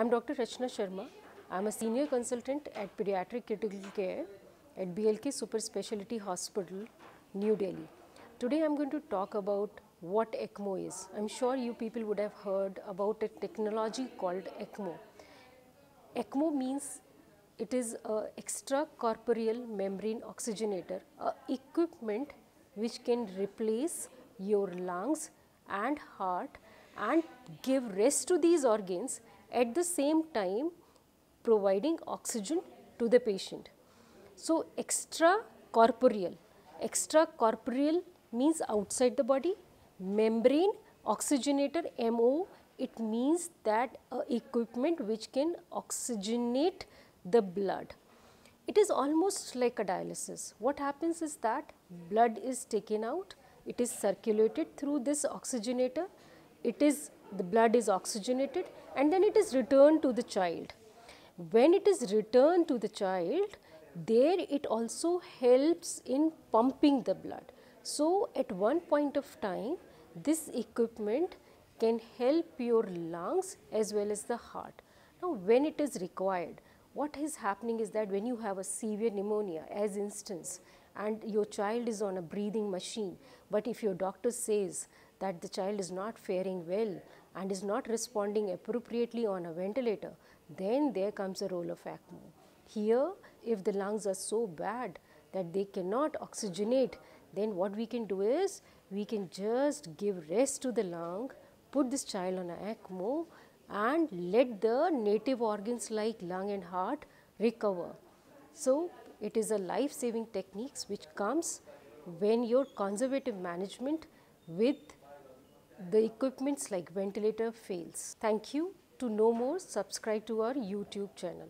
I'm Dr. Rachna Sharma. I'm a senior consultant at Pediatric Critical Care at BLK Super Specialty Hospital, New Delhi. Today I'm going to talk about what ECMO is. I'm sure you people would have heard about a technology called ECMO. ECMO means it is a extracorporeal membrane oxygenator, a equipment which can replace your lungs and heart and give rest to these organs at the same time providing oxygen to the patient. So, extracorporeal, extracorporeal means outside the body, membrane oxygenator MO it means that a equipment which can oxygenate the blood. It is almost like a dialysis. What happens is that blood is taken out, it is circulated through this oxygenator, it is the blood is oxygenated and then it is returned to the child. When it is returned to the child, there it also helps in pumping the blood. So, at one point of time, this equipment can help your lungs as well as the heart. Now, when it is required, what is happening is that when you have a severe pneumonia as instance and your child is on a breathing machine, but if your doctor says that the child is not faring well and is not responding appropriately on a ventilator, then there comes a role of ECMO. Here, if the lungs are so bad that they cannot oxygenate, then what we can do is we can just give rest to the lung, put this child on a ECMO and let the native organs like lung and heart recover. So, it is a life saving techniques which comes when your conservative management with the equipments like ventilator fails. Thank you. To know more, subscribe to our YouTube channel.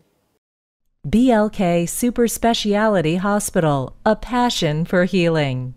BLK Super Speciality Hospital, a passion for healing.